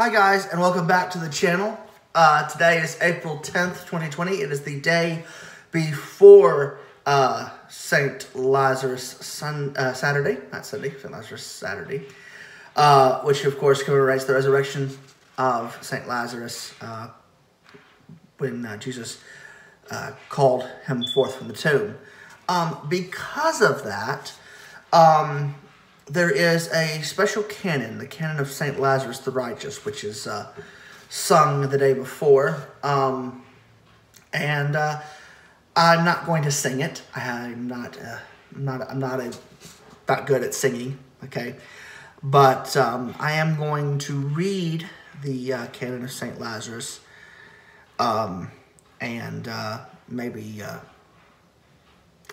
Hi guys, and welcome back to the channel. Uh, today is April 10th, 2020. It is the day before uh, St. Lazarus sun, uh, Saturday, not Sunday, St. Lazarus Saturday, uh, which of course commemorates the resurrection of St. Lazarus uh, when uh, Jesus called him forth from the tomb. Um, because of that, um, there is a special canon, the canon of St. Lazarus the Righteous, which is uh, sung the day before. Um, and uh, I'm not going to sing it. I'm not, uh, I'm not, I'm not a, good at singing, okay? But um, I am going to read the uh, canon of St. Lazarus um, and uh, maybe uh,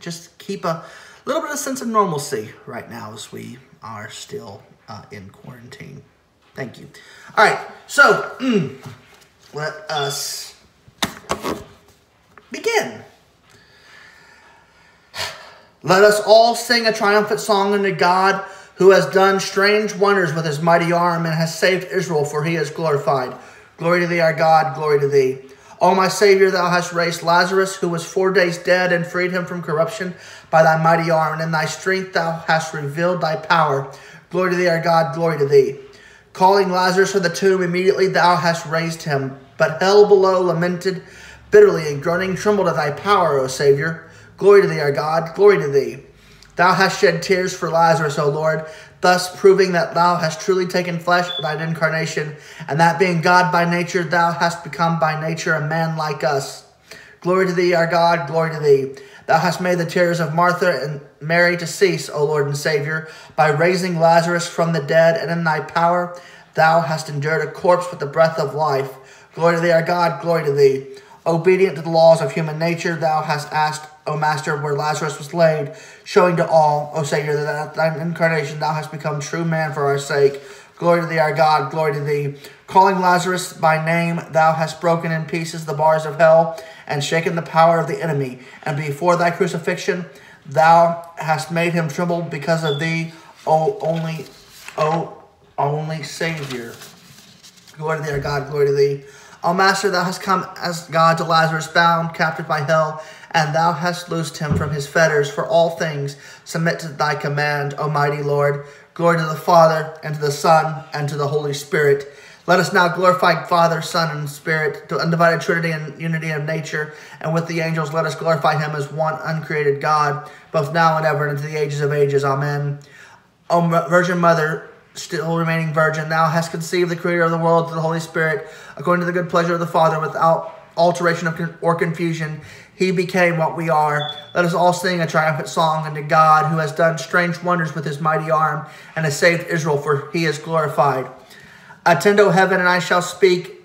just keep a little bit of sense of normalcy right now as we are still uh, in quarantine. Thank you. All right, so mm, let us begin. Let us all sing a triumphant song unto God who has done strange wonders with his mighty arm and has saved Israel, for he is glorified. Glory to thee, our God, glory to thee. O my Savior, thou hast raised Lazarus, who was four days dead, and freed him from corruption by thy mighty arm. And in thy strength thou hast revealed thy power. Glory to thee, our God, glory to thee. Calling Lazarus from the tomb, immediately thou hast raised him. But hell below lamented bitterly, and groaning trembled at thy power, O Savior. Glory to thee, our God, glory to thee. Thou hast shed tears for Lazarus, O Lord, thus proving that thou hast truly taken flesh thine incarnation, and that being God by nature, thou hast become by nature a man like us. Glory to thee, our God, glory to thee. Thou hast made the tears of Martha and Mary to cease, O Lord and Savior, by raising Lazarus from the dead, and in thy power thou hast endured a corpse with the breath of life. Glory to thee, our God, glory to thee. Obedient to the laws of human nature, thou hast asked, O Master, where Lazarus was laid, showing to all, O Savior, that at thine incarnation thou hast become true man for our sake. Glory to thee, our God, glory to thee. Calling Lazarus by name, thou hast broken in pieces the bars of hell and shaken the power of the enemy. And before thy crucifixion, thou hast made him tremble because of thee, O only, O only Savior. Glory to thee, our God, glory to thee. O Master, thou hast come as God to Lazarus, bound, captive by hell, and thou hast loosed him from his fetters. For all things submit to thy command, O mighty Lord. Glory to the Father, and to the Son, and to the Holy Spirit. Let us now glorify Father, Son, and Spirit, to undivided Trinity and unity of nature, and with the angels let us glorify him as one uncreated God, both now and ever, and into the ages of ages. Amen. O Virgin Mother, still remaining virgin, thou hast conceived the Creator of the world through the Holy Spirit, according to the good pleasure of the Father, without alteration or confusion. He became what we are. Let us all sing a triumphant song unto God, who has done strange wonders with his mighty arm, and has saved Israel, for he is glorified. Attend, O heaven, and I shall speak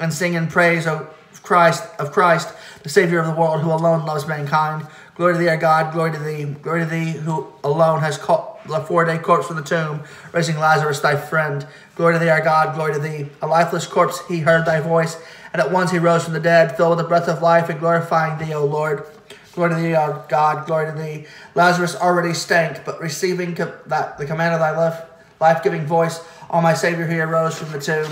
and sing in praise of Christ, of Christ, the Savior of the world, who alone loves mankind. Glory to thee, our God. Glory to thee. Glory to thee, who alone has called the four-day corpse from the tomb, raising Lazarus, thy friend. Glory to thee, our God. Glory to thee. A lifeless corpse, he heard thy voice, and at once he rose from the dead, filled with the breath of life, and glorifying thee, O Lord. Glory to thee, our God. Glory to thee. Lazarus already stank, but receiving that the command of thy life-giving voice, all my Savior, he arose from the tomb.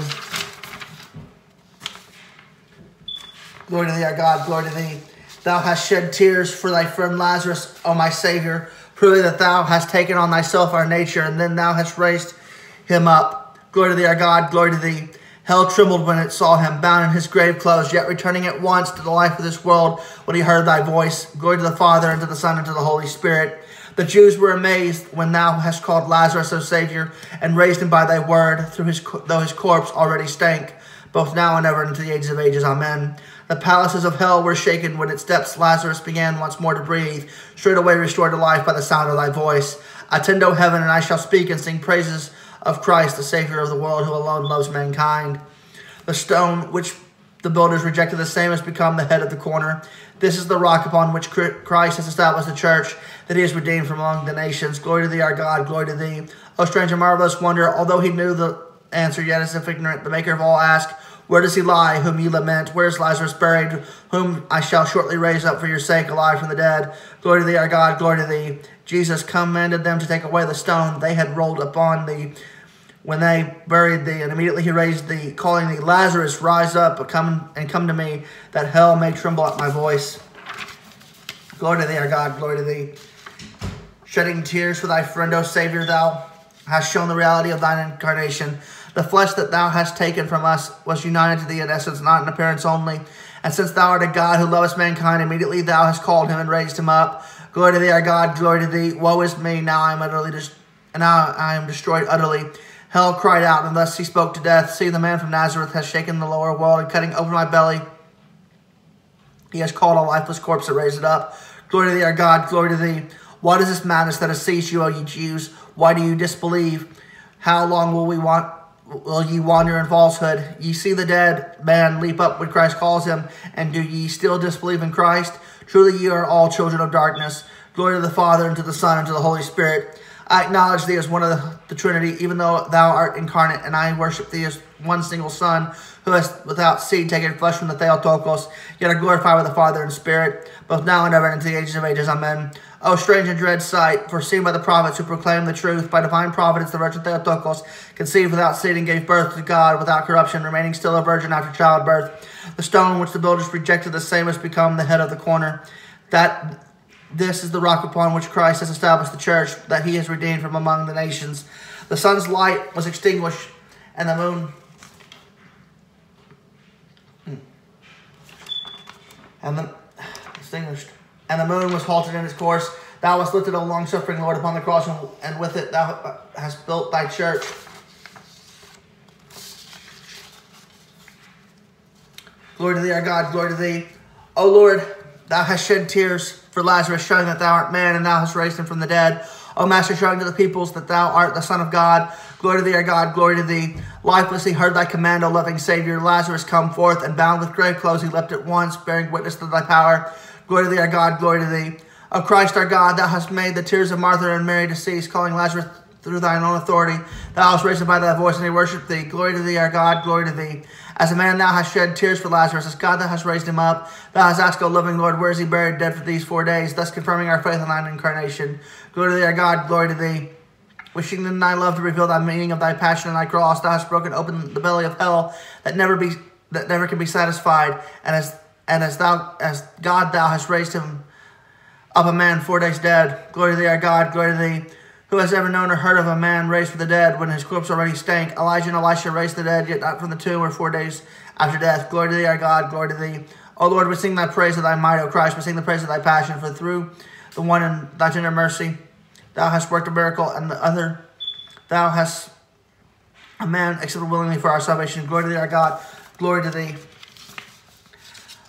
Glory to thee, our God. Glory to thee. Thou hast shed tears for thy friend Lazarus, O my Savior, proving that thou hast taken on thyself our nature, and then thou hast raised him up. Glory to thee, our God, glory to thee. Hell trembled when it saw him bound in his grave clothes, yet returning at once to the life of this world when he heard thy voice. Glory to the Father, and to the Son, and to the Holy Spirit. The Jews were amazed when thou hast called Lazarus, O Savior, and raised him by thy word, through his, though his corpse already stank, both now and ever into the ages of ages. Amen. The palaces of hell were shaken when its depths Lazarus began once more to breathe, straightway restored to life by the sound of thy voice. Attend, O heaven, and I shall speak and sing praises of Christ, the Savior of the world, who alone loves mankind. The stone which the builders rejected the same has become the head of the corner. This is the rock upon which Christ has established the church, that he is redeemed from among the nations. Glory to thee, our God, glory to thee. O strange and marvelous wonder, although he knew the answer, yet as if ignorant, the maker of all asked, where does he lie, whom ye lament? Where is Lazarus buried, whom I shall shortly raise up for your sake, alive from the dead? Glory to thee, our God, glory to thee. Jesus commanded them to take away the stone they had rolled upon thee when they buried thee, and immediately he raised thee, calling thee, Lazarus, rise up, come and come to me, that hell may tremble at my voice. Glory to thee, our God, glory to thee. Shedding tears for thy friend, O Savior, thou hast shown the reality of thine incarnation. The flesh that thou hast taken from us was united to thee in essence, not in appearance only. And since thou art a God who lovest mankind, immediately thou hast called him and raised him up. Glory to thee, our God, glory to thee. Woe is me, now I am utterly, now I am destroyed utterly. Hell cried out, and thus he spoke to death. See, the man from Nazareth has shaken the lower world, and cutting open my belly, he has called a lifeless corpse and raised it up. Glory to thee, our God, glory to thee. What is this madness that has seized you, O ye Jews? Why do you disbelieve? How long will we want? Will ye wander in falsehood? Ye see the dead man leap up when Christ calls him, and do ye still disbelieve in Christ? Truly ye are all children of darkness. Glory to the Father, and to the Son, and to the Holy Spirit I acknowledge thee as one of the, the, Trinity, even though thou art incarnate, and I worship thee as one single Son, who has without seed taken flesh from the Theotokos, yet are glorified with the Father and Spirit, both now and ever, and into the ages of ages. Amen. O strange and dread sight, foreseen by the prophets who proclaim the truth, by divine providence the Virgin Theotokos conceived without seed and gave birth to God without corruption, remaining still a virgin after childbirth. The stone which the builders rejected, the same has become the head of the corner. That this is the rock upon which Christ has established the church that he has redeemed from among the nations. The sun's light was extinguished, and the moon. And the extinguished, and the moon was halted in its course. Thou hast lifted, a long-suffering Lord, upon the cross, and with it thou hast built thy church. Glory to thee, our God. Glory to thee, O Lord. Thou hast shed tears for Lazarus, showing that thou art man, and thou hast raised him from the dead. O Master, showing to the peoples that thou art the Son of God. Glory to thee, our God, glory to thee. Lifelessly heard thy command, O loving Savior. Lazarus come forth, and bound with grave clothes he leapt at once, bearing witness to thy power. Glory to thee, our God, glory to thee. O Christ, our God, thou hast made the tears of Martha and Mary to cease, calling Lazarus through thine own authority. Thou hast raised him by thy voice, and he worshipped thee. Glory to thee, our God, glory to thee. As a man thou hast shed tears for Lazarus, as God thou hast raised him up. Thou hast asked, O living Lord, where is he buried dead for these four days, thus confirming our faith in thine incarnation. Glory to thee, our God, glory to thee. Wishing in thy love to reveal thy meaning of thy passion and thy cross, thou hast broken open the belly of hell that never be that never can be satisfied. And as and as thou as God thou hast raised him up a man four days dead. Glory to thee, our God, glory to thee. Who has ever known or heard of a man raised from the dead when his corpse already stank? Elijah and Elisha raised the dead, yet not from the tomb, or four days after death. Glory to thee, our God, glory to thee. O Lord, we sing thy praise of thy might, O Christ. We sing the praise of thy passion, for through the one in thy tender mercy, thou hast worked a miracle, and the other, thou hast a man accepted willingly for our salvation. Glory to thee, our God, glory to thee.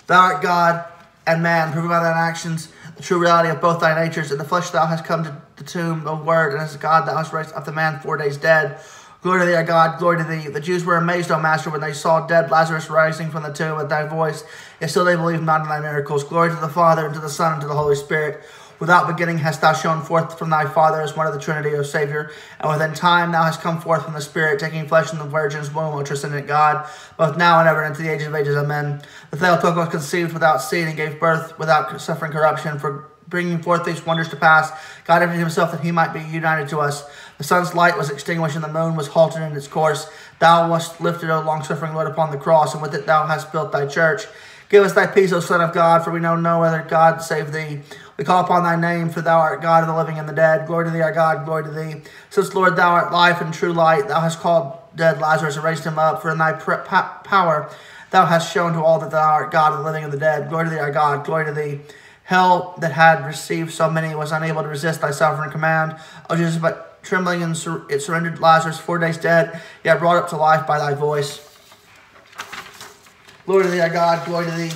Thou art God and man, proving by thine actions the true reality of both thy natures. In the flesh thou hast come to the tomb of word, and as God thou hast raised up the man four days dead. Glory to thee, our God, glory to thee. The Jews were amazed, O Master, when they saw dead Lazarus rising from the tomb at thy voice. Yet still they believed not in thy miracles. Glory to the Father, and to the Son, and to the Holy Spirit. Without beginning hast thou shown forth from thy Father as one of the Trinity, O Savior. And within time thou hast come forth from the Spirit, taking flesh in the Virgin's womb, O transcendent God, both now and ever, and into the ages of ages. Amen. The Theotokos conceived without seed, and gave birth without suffering corruption. For bringing forth these wonders to pass. God emptied himself that he might be united to us. The sun's light was extinguished, and the moon was halted in its course. Thou wast lifted, O long-suffering Lord, upon the cross, and with it thou hast built thy church. Give us thy peace, O Son of God, for we know no other God save thee. We call upon thy name, for thou art God of the living and the dead. Glory to thee, our God, glory to thee. Since, Lord, thou art life and true light, thou hast called dead Lazarus and raised him up, for in thy power thou hast shown to all that thou art God of the living and the dead. Glory to thee, our God, glory to thee. Hell that had received so many was unable to resist thy sovereign command. O Jesus, but trembling and sur it surrendered Lazarus four days dead, yet brought up to life by thy voice. Glory to thee, our God, glory to thee.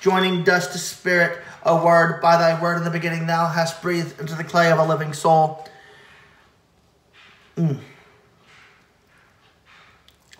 Joining dust to spirit, a word, by thy word in the beginning, thou hast breathed into the clay of a living soul. Mm.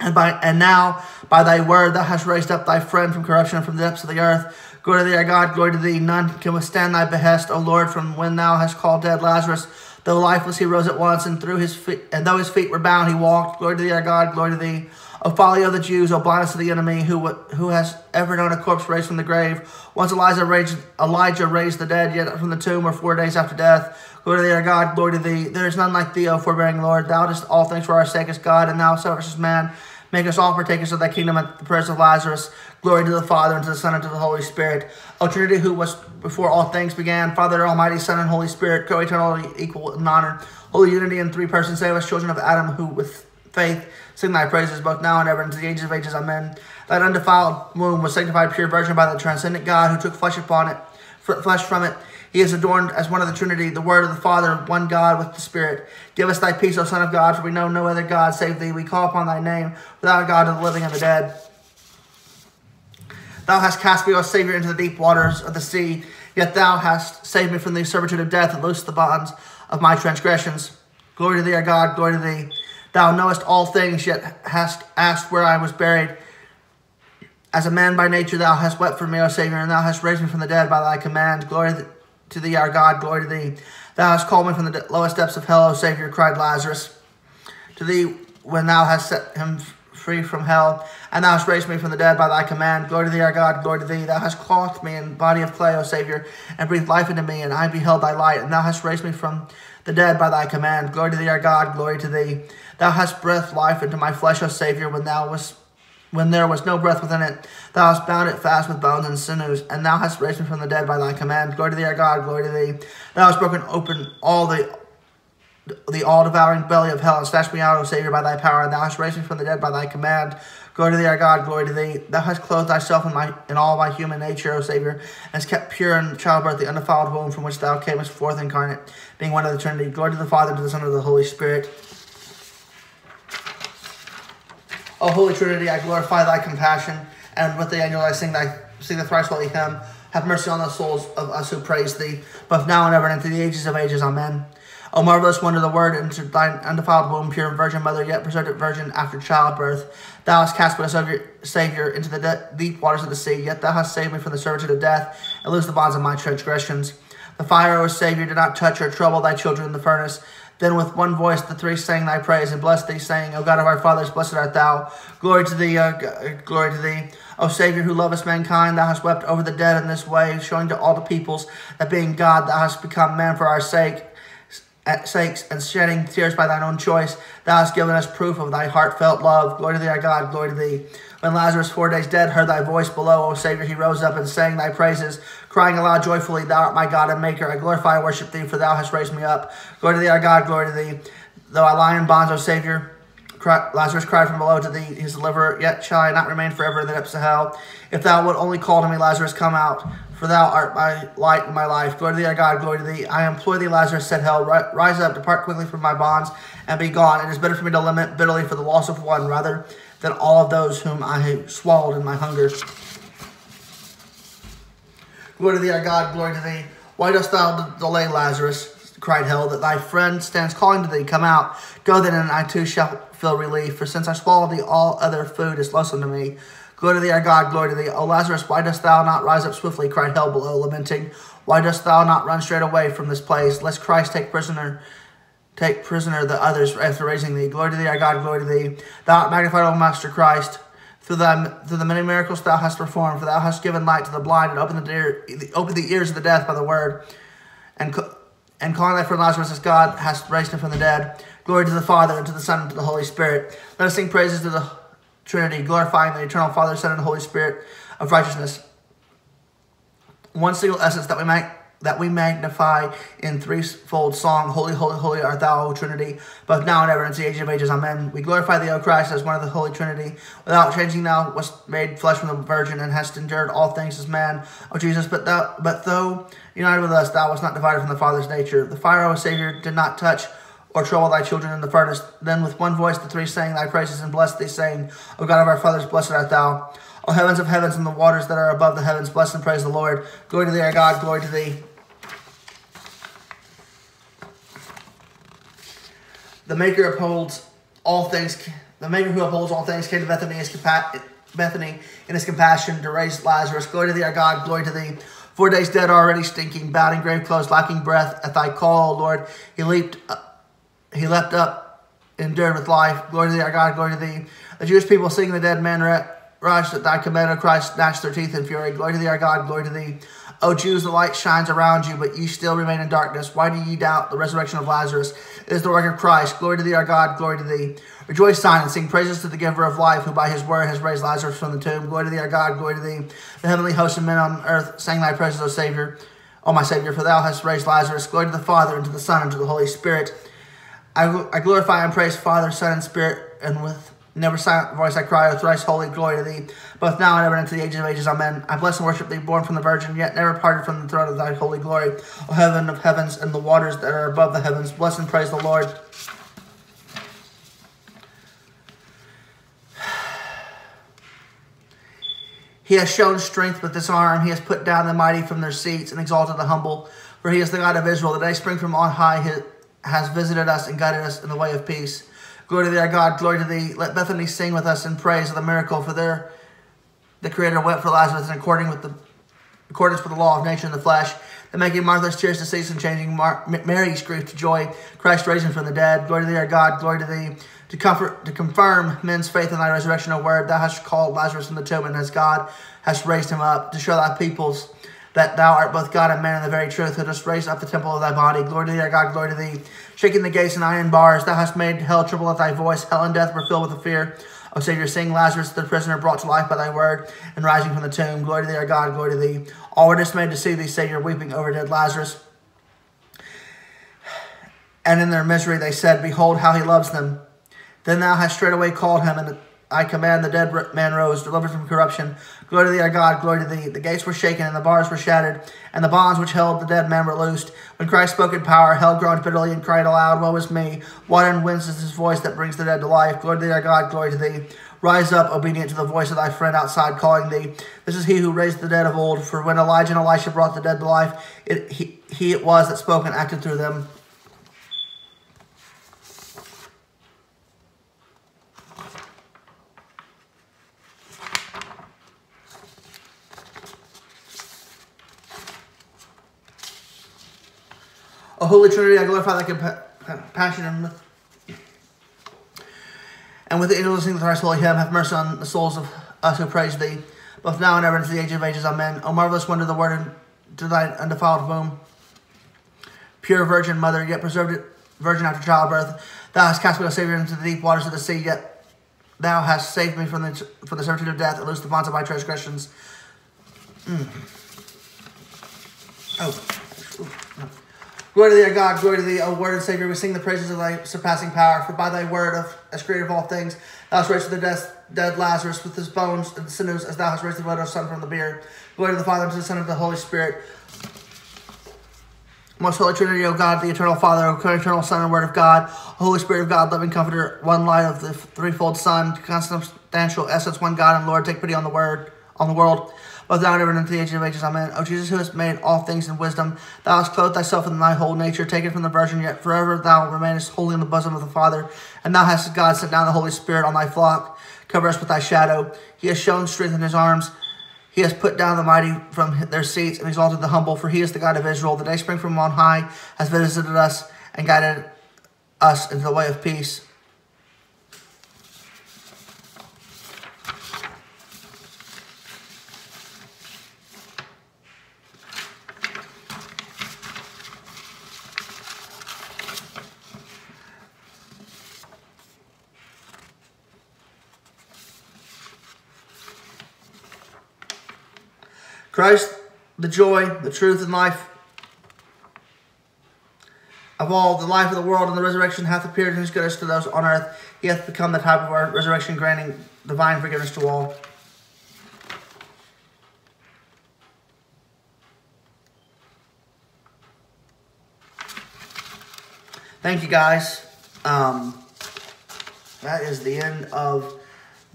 And by and now by thy word thou hast raised up thy friend from corruption from the depths of the earth. Glory to thee, our God, glory to thee. None can withstand thy behest, O Lord, from when thou hast called dead Lazarus. Though lifeless, he rose at once, and through his feet, and though his feet were bound, he walked. Glory to thee, our God, glory to thee. O folly of the Jews, O blindness of the enemy, who who has ever known a corpse raised from the grave? Once Elijah raised, Elijah raised the dead, yet from the tomb or four days after death. Glory to thee, our God, glory to thee. There is none like thee, O forbearing Lord. Thou dost all things for our sake as God, and thou servest man. Make us all partakers of thy kingdom at the prayers of Lazarus. Glory to the Father, and to the Son, and to the Holy Spirit. O Trinity, who was before all things began, Father, Almighty, Son, and Holy Spirit, co-eternal, equal in honor, holy unity in three persons, save us, children of Adam, who with faith Sing thy praises both now and ever into the ages of ages. Amen. That undefiled womb was sanctified pure virgin by the transcendent God who took flesh upon it, flesh from it. He is adorned as one of the Trinity, the Word of the Father, one God with the Spirit. Give us thy peace, O Son of God, for we know no other God save thee. We call upon thy name, without God of the living and the dead. Thou hast cast me, O Savior, into the deep waters of the sea, yet thou hast saved me from the servitude of death and loosed the bonds of my transgressions. Glory to thee, our God, glory to thee. Thou knowest all things, yet hast asked where I was buried. As a man by nature, thou hast wept for me, O Savior, and thou hast raised me from the dead by thy command. Glory to thee, our God, glory to thee. Thou hast called me from the lowest depths of hell, O Savior, cried Lazarus. To thee, when thou hast set him free from hell, and thou hast raised me from the dead by thy command. Glory to thee, our God, glory to thee. Thou hast clothed me in body of clay, O Savior, and breathed life into me, and I beheld thy light, and thou hast raised me from the dead by thy command. Glory to thee, our God, glory to thee. Thou hast breathed life into my flesh, O Savior, when thou was when there was no breath within it. Thou hast bound it fast with bones and sinews, and thou hast raised me from the dead by thy command. Glory to thee, our God, glory to thee. Thou hast broken open all the the all-devouring belly of hell, and snatched me out, O Savior, by thy power, and thou hast raised me from the dead by thy command. Glory to thee, our God, glory to thee. Thou hast clothed thyself in my in all my human nature, O Savior, and hast kept pure in childbirth the undefiled womb from which thou camest forth incarnate, being one of the Trinity. Glory to the Father, to the Son, and to the Holy Spirit. O Holy Trinity, I glorify thy compassion, and with the angels I sing thy sing the thrice holy hymn. Have mercy on the souls of us who praise thee, both now and ever, and into the ages of ages. Amen. O marvelous wonder, the word into thine undefiled womb, pure and virgin mother, yet preserved virgin after childbirth. Thou hast cast me, Savior, Savior into the de- deep waters of the sea, yet thou hast saved me from the servitude of death, and loosed the bonds of my transgressions. The fire, O Savior, did not touch or trouble thy children in the furnace. Then with one voice the three sang thy praise and blessed thee, saying, O God of our fathers, blessed art thou. Glory to thee, uh, glory to thee. O Savior, who lovest mankind, thou hast wept over the dead in this way, showing to all the peoples that being God, thou hast become man for our sake sakes and shedding tears by thine own choice, thou hast given us proof of thy heartfelt love. Glory to thee, our God, glory to thee. When Lazarus, four days dead, heard thy voice below, O Savior, he rose up and sang thy praises, crying aloud joyfully, Thou art my God and Maker. I glorify and worship thee, for thou hast raised me up. Glory to thee, our God, glory to thee. Though I lie in bonds, O Savior, Lazarus cried from below to thee, his deliverer, yet shall I not remain forever in the depths of hell. If thou would only call to me, Lazarus, come out. For thou art my light and my life. Glory to thee, our God, glory to thee. I implore thee, Lazarus, said hell, rise up, depart quickly from my bonds, and be gone. It is better for me to lament bitterly for the loss of one, rather than all of those whom I have swallowed in my hunger. Glory to thee, our God, glory to thee. Why dost thou delay, Lazarus? cried hell, that thy friend stands calling to thee. Come out. Go then, and I too shall feel relief. For since I swallowed thee, all other food is loathsome to me. Glory to thee, our God, glory to thee. O Lazarus, why dost thou not rise up swiftly? cried hell below, lamenting. Why dost thou not run straight away from this place, lest Christ take prisoner take prisoner the others after raising thee. Glory to thee, our God, glory to thee. Thou art magnified, O Master Christ, through, thy, through the many miracles thou hast performed, for thou hast given light to the blind and opened the, opened the ears of the deaf by the word. And, and calling thy friend Lazarus as God, hast raised him from the dead. Glory to the Father, and to the Son, and to the Holy Spirit. Let us sing praises to the Trinity, glorifying the eternal Father, Son, and Holy Spirit of righteousness. One single essence that we might that we magnify in threefold song, Holy, Holy, Holy art thou, O Trinity, both now and ever, into the age of ages. Amen. We glorify thee, O Christ, as one of the Holy Trinity. Without changing, thou wast made flesh from the Virgin, and hast endured all things as man, O Jesus. But thou, but though united with us, thou wast not divided from the Father's nature. The fire, O Savior, did not touch or trouble thy children in the furnace. Then with one voice the three sang thy praises and blessed thee, saying, O God of our fathers, blessed art thou. O heavens of heavens and the waters that are above the heavens, bless and praise the Lord. Glory to thee, our God, glory to thee. The Maker upholds all things. The Maker who upholds all things came to Bethany, Bethany in his compassion to raise Lazarus. Glory to thee, our God. Glory to thee. Four days dead, already stinking, bowed in grave clothes, lacking breath. At thy call, Lord, he leaped. Up, he leapt up endured with life. Glory to thee, our God, glory to thee. The Jewish people seeing the dead man rush that thy command, O Christ, gnashed their teeth in fury. Glory to thee, our God, glory to thee. O Jews, the light shines around you, but ye still remain in darkness. Why do ye doubt the resurrection of Lazarus? It is the work of Christ. Glory to thee, our God, glory to thee. Rejoice, and sing praises to the giver of life, who by his word has raised Lazarus from the tomb. Glory to thee, our God, glory to thee. The heavenly host of men on earth sang thy praises, O Savior. O my Savior, for thou hast raised Lazarus. Glory to the Father, and to the Son, and to the Holy Spirit. I, I glorify and praise Father, Son, and Spirit, and with never silent voice I cry, O thrice holy, glory to thee, both now and ever into the ages of ages. Amen. I bless and worship thee, born from the Virgin, yet never parted from the throne of thy holy glory. O heaven of heavens, and the waters that are above the heavens, bless and praise the Lord. He has shown strength with his arm. He has put down the mighty from their seats and exalted the humble. For he is the God of Israel. The day spring from on high has visited us and guided us in the way of peace. Glory to thee, our God. Glory to thee. Let Bethany sing with us in praise of the miracle. For there the Creator wept for Lazarus in according with the accordance with the law of nature and the flesh, and making Martha's tears to cease and changing Mar Mary's grief to joy. Christ raising from the dead. Glory to thee, our God. Glory to thee to comfort, to confirm men's faith in thy resurrection, O word, thou hast called Lazarus from the tomb, and as God hast raised him up, to show thy peoples that thou art both God and man in the very truth, who dost raise up the temple of thy body. Glory to thee, our God, glory to thee. Shaking the gates and iron bars, thou hast made hell tremble at thy voice. Hell and death were filled with the fear. O Savior, sing Lazarus, the prisoner, brought to life by thy word, and rising from the tomb. Glory to thee, our God, glory to thee. All were dismayed to see thee, Savior, weeping over dead Lazarus. And in their misery they said, Behold how he loves them. Then thou hast straightway called him, and I command the dead man rose, delivered from corruption. Glory to thee, our God, glory to thee. The gates were shaken, and the bars were shattered, and the bonds which held the dead man were loosed. When Christ spoke in power, hell groaned bitterly and cried aloud, Woe is me! What and whence is this voice that brings the dead to life? Glory to thee, our God, glory to thee. Rise up, obedient to the voice of thy friend outside calling thee. This is he who raised the dead of old. For when Elijah and Elisha brought the dead to life, it, he, he it was that spoke and acted through them. O Holy Trinity, I glorify thy compassion and with, and with the angels sing the thrice holy hymn, have mercy on the souls of us who praise thee, both now and ever into the age of ages. Amen. O marvelous wonder, of the word to thine undefiled womb, pure virgin mother, yet preserved virgin after childbirth. Thou hast cast me, O Savior, into the deep waters of the sea, yet thou hast saved me from the from the servitude of death and loosed the bonds of my transgressions. Mm. Oh. Ooh. Glory to thee, our God, glory to thee, O uh, word and Savior. We sing the praises of thy surpassing power. For by thy word, of, as creator of all things, thou hast raised the death, dead Lazarus with his bones and sinews, as thou hast raised the widow's son from the bier. Glory to the Father, and to the Son, and to the Holy Spirit. Most Holy Trinity, O God, the eternal Father, O eternal Son and Word of God, Holy Spirit of God, living Comforter, one light of the threefold Son, consubstantial essence, one God and Lord, take pity on the Word, on the world both now and ever into the age of ages. Amen. O Jesus, who hast made all things in wisdom, thou hast clothed thyself in thy whole nature, taken from the Virgin, yet forever thou remainest holy in the bosom of the Father. And thou hast God sent down the Holy Spirit on thy flock, cover us with thy shadow. He has shown strength in his arms. He has put down the mighty from their seats and exalted the humble, for he is the God of Israel. The day spring from on high has visited us and guided us into the way of peace. Christ, the joy, the truth, and life of all, the life of the world and the resurrection hath appeared in his goodness to those on earth. He hath become the type of our resurrection, granting divine forgiveness to all. Thank you, guys. Um, that is the end of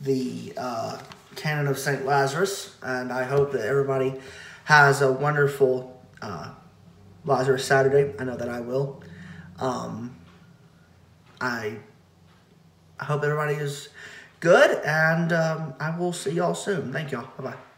the uh, canon of St. Lazarus, and I hope that everybody has a wonderful uh, Lazarus Saturday. I know that I will. Um, I, I hope everybody is good, and um, I will see y'all soon. Thank y'all. Bye-bye.